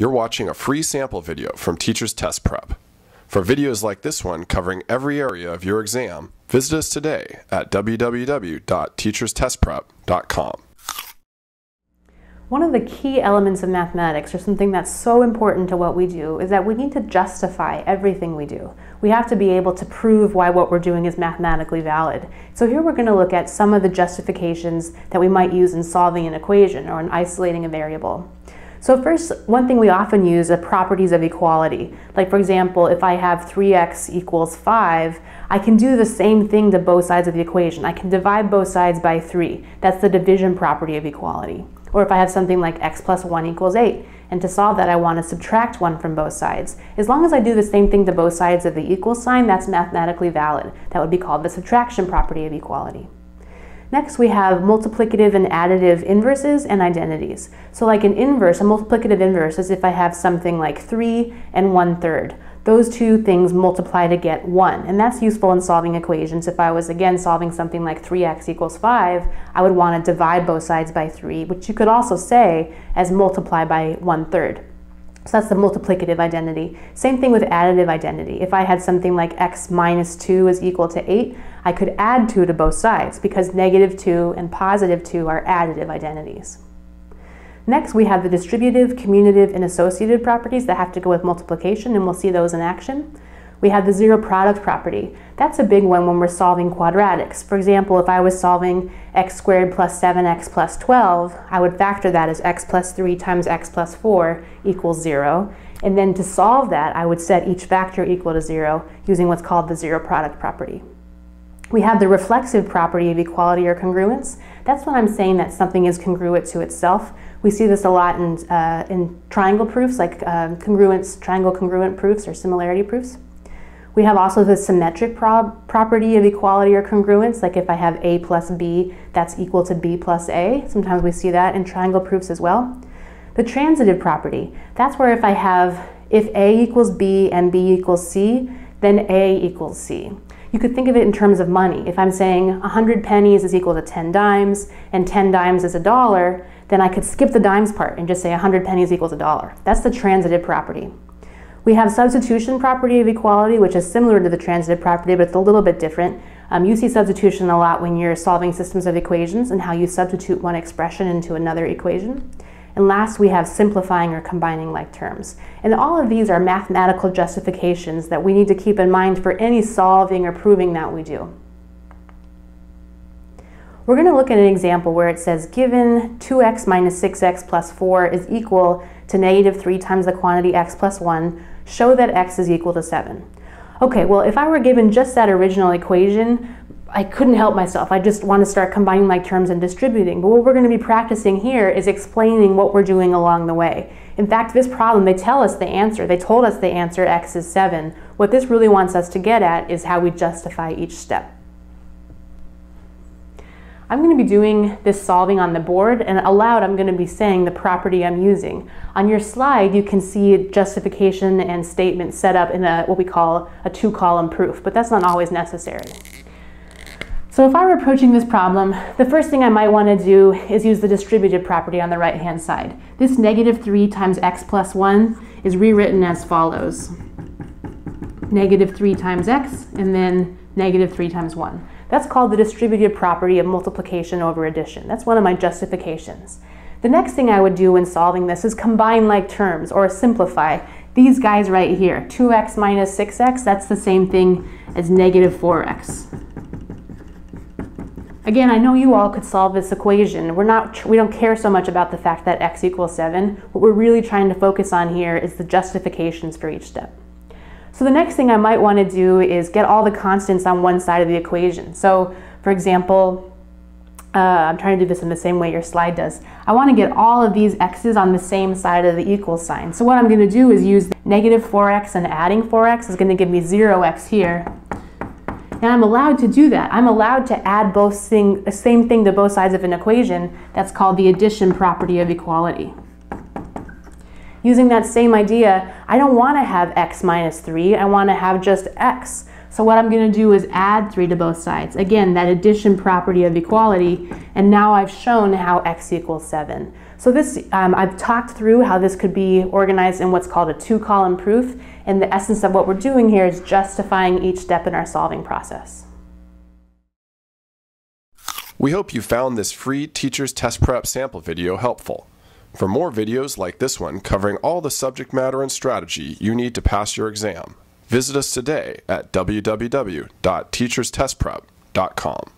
You're watching a free sample video from Teacher's Test Prep. For videos like this one covering every area of your exam, visit us today at www.teacherstestprep.com. One of the key elements of mathematics, or something that's so important to what we do, is that we need to justify everything we do. We have to be able to prove why what we're doing is mathematically valid. So here we're going to look at some of the justifications that we might use in solving an equation or in isolating a variable. So first, one thing we often use are properties of equality. Like for example, if I have 3x equals 5, I can do the same thing to both sides of the equation. I can divide both sides by 3. That's the division property of equality. Or if I have something like x plus 1 equals 8, and to solve that I want to subtract 1 from both sides. As long as I do the same thing to both sides of the equal sign, that's mathematically valid. That would be called the subtraction property of equality. Next, we have multiplicative and additive inverses and identities. So like an inverse, a multiplicative inverse is if I have something like 3 and 1 third. Those two things multiply to get 1, and that's useful in solving equations. If I was, again, solving something like 3x equals 5, I would want to divide both sides by 3, which you could also say as multiply by 1 third. So that's the multiplicative identity. Same thing with additive identity. If I had something like x minus 2 is equal to 8, I could add 2 to both sides because negative 2 and positive 2 are additive identities. Next, we have the distributive, commutative, and associative properties that have to go with multiplication, and we'll see those in action. We have the zero product property. That's a big one when we're solving quadratics. For example, if I was solving x squared plus 7x plus 12, I would factor that as x plus 3 times x plus 4 equals 0. And then to solve that, I would set each factor equal to 0 using what's called the zero product property. We have the reflexive property of equality or congruence. That's when I'm saying that something is congruent to itself. We see this a lot in, uh, in triangle proofs, like uh, congruence, triangle congruent proofs or similarity proofs. We have also the symmetric pro property of equality or congruence, like if I have A plus B, that's equal to B plus A. Sometimes we see that in triangle proofs as well. The transitive property, that's where if I have, if A equals B and B equals C, then A equals C. You could think of it in terms of money. If I'm saying 100 pennies is equal to 10 dimes and 10 dimes is a dollar, then I could skip the dimes part and just say 100 pennies equals a dollar. That's the transitive property. We have substitution property of equality, which is similar to the transitive property, but it's a little bit different. Um, you see substitution a lot when you're solving systems of equations and how you substitute one expression into another equation. And last, we have simplifying or combining like terms. And all of these are mathematical justifications that we need to keep in mind for any solving or proving that we do. We're going to look at an example where it says given 2x minus 6x plus 4 is equal to negative 3 times the quantity x plus 1, show that x is equal to 7. Okay, well if I were given just that original equation, I couldn't help myself. I just want to start combining like terms and distributing. But what we're going to be practicing here is explaining what we're doing along the way. In fact, this problem, they tell us the answer. They told us the answer, x is 7. What this really wants us to get at is how we justify each step. I'm going to be doing this solving on the board and aloud I'm going to be saying the property I'm using. On your slide you can see justification and statement set up in a what we call a two column proof, but that's not always necessary. So if I were approaching this problem, the first thing I might want to do is use the distributive property on the right hand side. This negative 3 times x plus 1 is rewritten as follows. Negative 3 times x and then negative 3 times 1. That's called the distributive property of multiplication over addition. That's one of my justifications. The next thing I would do when solving this is combine like terms or simplify. These guys right here, 2x minus 6x, that's the same thing as negative 4x. Again, I know you all could solve this equation. We're not, we don't care so much about the fact that x equals 7. What we're really trying to focus on here is the justifications for each step. So the next thing I might want to do is get all the constants on one side of the equation. So for example, uh, I'm trying to do this in the same way your slide does. I want to get all of these x's on the same side of the equal sign. So what I'm going to do is use negative 4x and adding 4x is going to give me 0x here. And I'm allowed to do that. I'm allowed to add both thing, the same thing to both sides of an equation. That's called the addition property of equality. Using that same idea, I don't want to have x minus 3, I want to have just x. So what I'm going to do is add 3 to both sides. Again, that addition property of equality, and now I've shown how x equals 7. So this, um, I've talked through how this could be organized in what's called a two-column proof, and the essence of what we're doing here is justifying each step in our solving process. We hope you found this free Teacher's Test Prep sample video helpful. For more videos like this one covering all the subject matter and strategy you need to pass your exam, visit us today at www.teacherstestprep.com.